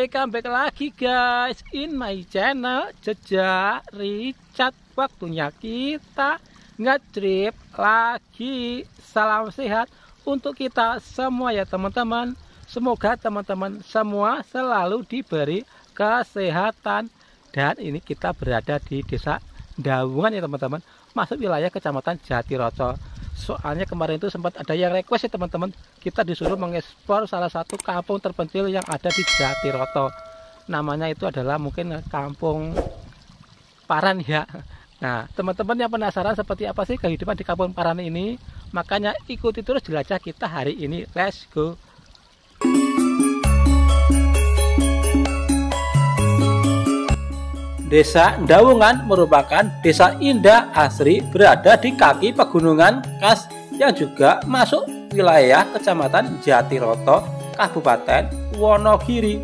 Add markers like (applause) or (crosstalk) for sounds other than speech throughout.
welcome back lagi guys. In my channel Jejak Richard. Waktunya kita nge-trip lagi. Salam sehat untuk kita semua ya teman-teman. Semoga teman-teman semua selalu diberi kesehatan. Dan ini kita berada di desa Daungan ya teman-teman. Masuk wilayah kecamatan Jatiroco soalnya kemarin itu sempat ada yang request ya teman-teman. Kita disuruh mengekspor salah satu kampung terpencil yang ada di Jatiroto. Namanya itu adalah mungkin kampung Paran ya. Nah teman-teman yang penasaran seperti apa sih kehidupan di kampung Paran ini makanya ikuti terus jelajah kita hari ini. Let's go Desa Dawungan merupakan desa indah asri berada di kaki pegunungan khas yang juga masuk wilayah Kecamatan Jatiroto, Kabupaten Wonogiri.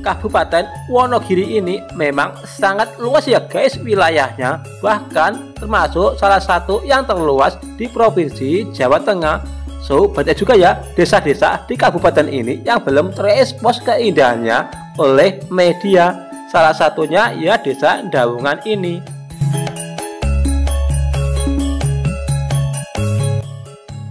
Kabupaten Wonogiri ini memang sangat luas ya guys wilayahnya bahkan termasuk salah satu yang terluas di Provinsi Jawa Tengah So, banyak juga ya desa-desa di kabupaten ini yang belum terekspos keindahannya oleh media. Salah satunya ya desa Daungan ini.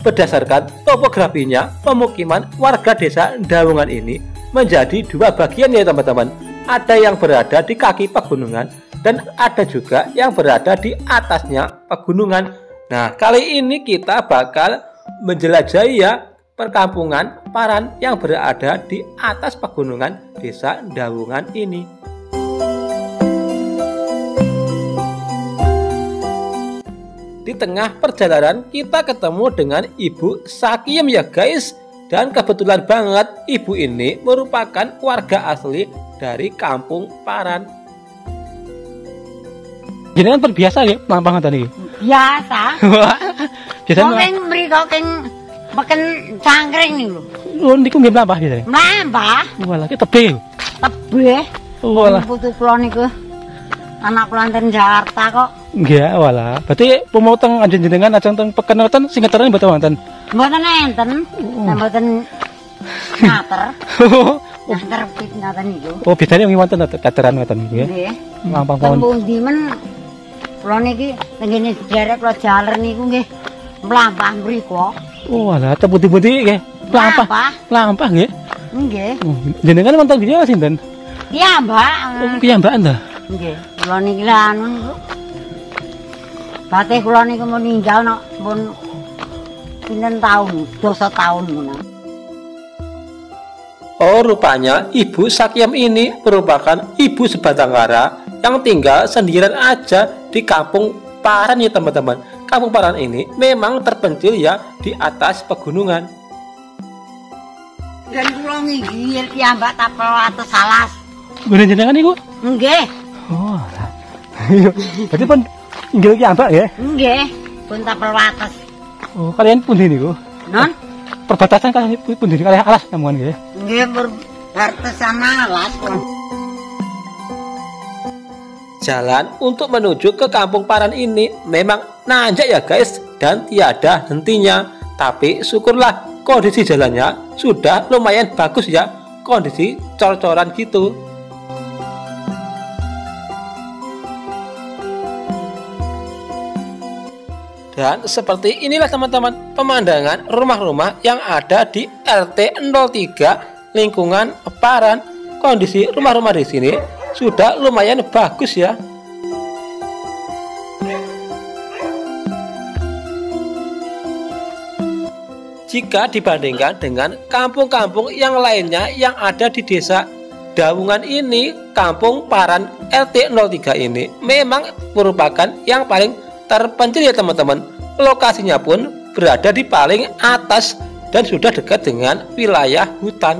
Berdasarkan topografinya, pemukiman warga desa Daungan ini menjadi dua bagian ya teman-teman. Ada yang berada di kaki pegunungan dan ada juga yang berada di atasnya pegunungan. Nah, kali ini kita bakal menjelajahi ya perkampungan Paran yang berada di atas pegunungan desa Dawungan ini. Di tengah perjalanan kita ketemu dengan Ibu Sakiem ya guys dan kebetulan banget ibu ini merupakan warga asli dari kampung Paran. Jadi kan terbiasa ya lampang tadi. Biasa. (laughs) Biasanya Kok keng mriko keng beken cangkring niku. Oh, niku nggih mlampah biasanya. Mlampah, Walah, ki tebih. tebih. Walah. Putu kula niku. Anak kula enten Jakarta kok. Nggih, walah. Berarti pemotong anjen jenengan ajeng teng peken wonten sing ngeteren mboten wonten. Mboten enten. Nah, Mboten (laughs) ngater. Ngater pit ngaten niku. oh, bedane wingi wonten kateran ngoten nggih. Nggih. Lampang pawon. Tembung ndi men kula niki tengene derek kula jaler niku nggih mlampah mriko. Oh, walah, teputi-puti nggih. Lampah. Mlampah. Lampah nggih. Nggih. Oh, jenengan wonten nggih sinten? Iya, Mbak. Oh, piyambakan ta? Nggih, kula niki anu niku. Batih kula niku mau ninggal nok pun pinten taun, dosa taun ngono. Oh, rupanya Ibu Sakyam ini merupakan ibu sebatang kara yang tinggal sendirian aja di kampung Paran ya teman-teman. Kampung Paran ini memang terpencil ya di atas pegunungan. Dan kula nginggil piyambak tapel atus salas. Bener jenengan niku? Nggih, Oh. Iya. Berarti pun inggil ki ambak ya. nggih, pun tapel atus. Oh, kalian pundi niku? Non, Perbatasan kalian pundi kalian alas namun nggih. nggih berbartesan alas pun. Jalan untuk menuju ke Kampung Paran ini memang nanjak ya guys dan tiada hentinya. Tapi syukurlah kondisi jalannya sudah lumayan bagus ya. kondisi cor-coran gitu. Dan seperti inilah teman-teman pemandangan rumah-rumah yang ada di RT 03 lingkungan Paran. Kondisi rumah-rumah di sini sudah lumayan bagus ya. Jika dibandingkan dengan kampung-kampung yang lainnya yang ada di desa Dawungan ini, kampung Paran RT 03 ini memang merupakan yang paling terpencil ya teman-teman. Lokasinya pun berada di paling atas dan sudah dekat dengan wilayah hutan.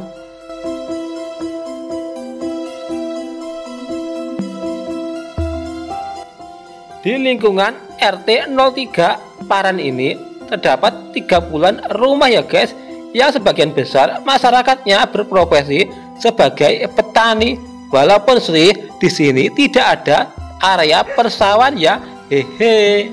Di lingkungan RT 03 Paran ini terdapat tiga bulan rumah ya guys yang sebagian besar masyarakatnya berprofesi sebagai petani walaupun sih di sini tidak ada area persawahan ya Hehe.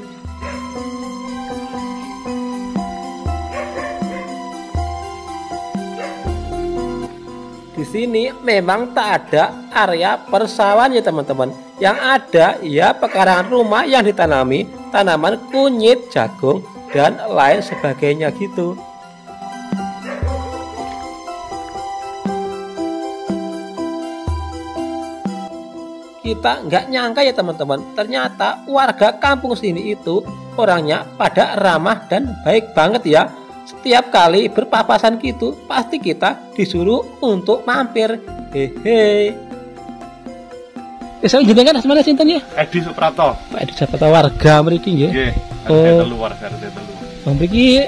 Di sini memang tak ada area persawahan ya teman-teman. Yang ada ya pekarangan rumah yang ditanami tanaman kunyit, jagung, dan lain sebagainya gitu. kita nggak nyangka ya teman-teman ternyata warga kampung sini itu orangnya pada ramah dan baik banget ya setiap kali berpapasan gitu pasti kita disuruh untuk mampir hehe saya jenengan asmane sinten ya? Edi Suprapto. Pak Edi Suprapto warga mriki nggih. Nggih. Oh. telu warga RT telu. Oh mriki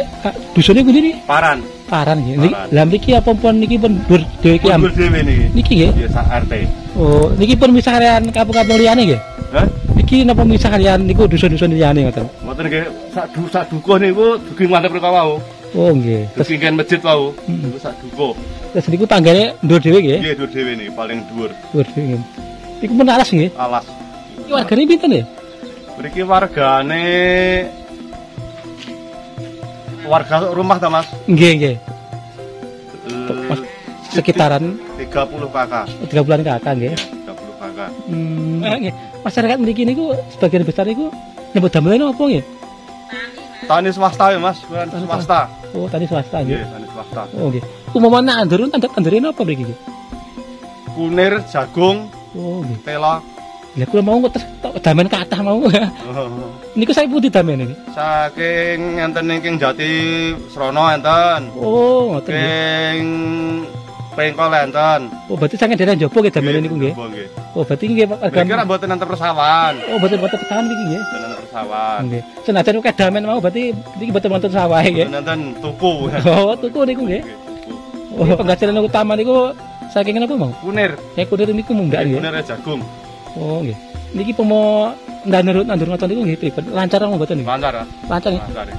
dusune niki? Paran. Paran nggih. Lah mriki apa pun niki pun dur dhewe iki. Dur dhewe niki. Niki nggih. Sak RT. Oh, niki pun misah kalian kampung-kampung liyane nggih? Hah? Niki napa misah kalian niku dusun-dusun liyane ngoten? Ngoten nggih sak du sak dukuh niku dugi mantep wau. Oh nggih. Terus kan masjid wau. Niku sak dukuh. Terus niku tanggane ndur dhewe nggih? Nggih, ndur dhewe niki paling dhuwur. Dhuwur dhewe. Iku pun alas nggih? Alas. Iki wargane pinten ya? Mriki wargane warga rumah ta, Mas? Nggih, nggih. Uh, sekitaran 30 kakak. 30 kakak nggih. 30 kakak. Hmm, nggih. Masyarakat mriki niku sebagian besar niku nyebut damelan apa nggih? Tani swasta ya, Mas. Tani swasta. Oh, tani swasta nggih. Nggih, tani swasta. Oh, nggih. Umumane nandur tandur-tandure napa mriki nggih? Kunir, jagung, Oh, nggih. Tela. Lah kula mau terus damen kathah mau. (laughs) Oh. Niku saya putih damen iki. Saking enten ing Jati Srono enten. Oh, ngoten. Ing Pengkol enten. Oh, berarti saking daerah Jopo nggih damen niku nggih. Oh, berarti nggih Pak Agam. Iki ra mboten enten persawahan. Oh, mboten mboten persawahan iki nggih. Persawahan. Nggih. Senajan kok damen mau berarti iki mboten wonten sawah nggih. Enten tuku. Oh, tuku niku nggih. Oh, penghasilan utama niku Saking apa mau? Kunir. Ya kunir niku mundak nggih. Kunir jagung. Oh nggih. Niki pomo ndanur nandur ngoten niku nggih pripun? Lancar apa mboten niku? Lancar. Lancar.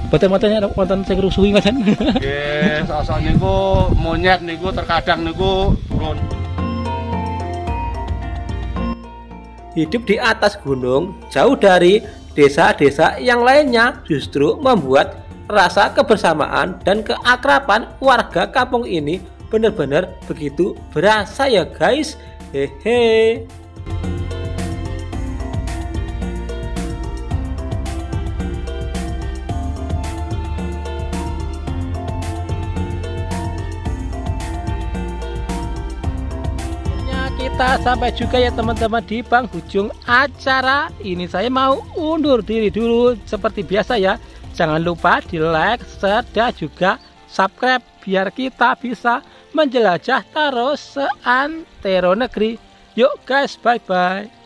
Mboten mboten wonten sing rusuhi ngoten. Nggih, sosok niku monyet niku terkadang niku turun. Hidup di atas gunung, jauh dari desa-desa yang lainnya justru membuat rasa kebersamaan dan keakraban warga kampung ini benar-benar begitu berasa ya guys. Hehe kita sampai juga ya teman-teman di penghujung acara ini saya mau undur diri dulu seperti biasa ya jangan lupa di like share dan juga subscribe biar kita bisa menjelajah terus seantero negeri. Yuk guys, bye-bye.